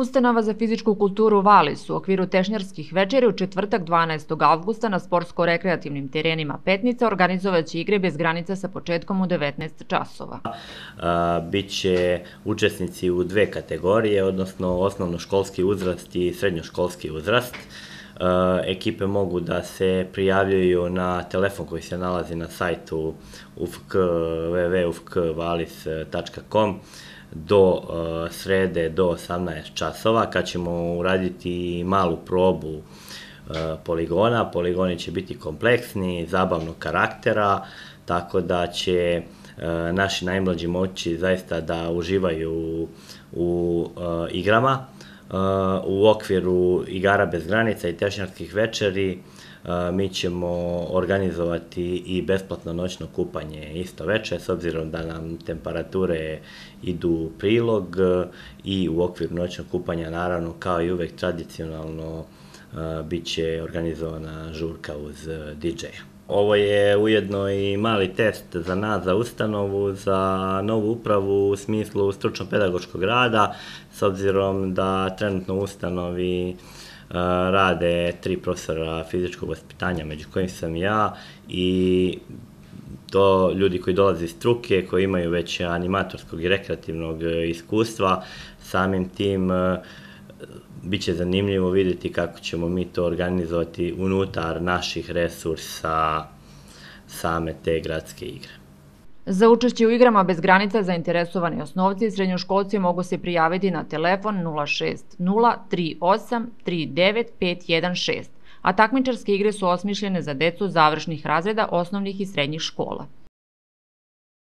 Ustanova za fizičku kulturu Valis u okviru tešnjarskih večeri u četvrtak 12. avgusta na sportsko-rekreativnim terenima Petnica organizovaće igre bez granica sa početkom u 19 časova. Biće učesnici u dve kategorije, odnosno osnovnoškolski uzrast i srednjoškolski uzrast. Ekipe mogu da se prijavljaju na telefon koji se nalazi na sajtu ufk, www.ufkvalis.com do uh, srede do 18 časova kad ćemo uraditi malu probu uh, poligona. Poligoni će biti kompleksni, zabavnog karaktera, tako da će uh, naši najmlađi moći zaista da uživaju u, u uh, igrama. U okviru igara bez granica i tešnjarskih večeri mi ćemo organizovati i besplatno noćno kupanje isto veče, s obzirom da nam temperature idu u prilog i u okviru noćnog kupanja, naravno, kao i uvek tradicionalno, bit će organizovana žurka uz DJ-a. Ovo je ujedno i mali test za nas, za ustanovu, za novu upravu u smislu stručno-pedagoškog rada, s obzirom da trenutno u ustanovi rade tri profesora fizičkog vaspitanja, među kojim sam ja i to ljudi koji dolaze iz struke, koji imaju već animatorskog i rekreativnog e, iskustva, samim tim e, biće zanimljivo videti kako ćemo mi to organizovati unutar naših resursa same te gradske igre. Za učešće u igrama bez granica zainteresovani osnovci i srednjoškolci mogu se prijaviti na telefon 060 38 39 516, a takmičarske igre su osmišljene za decu završnih razreda osnovnih i srednjih škola.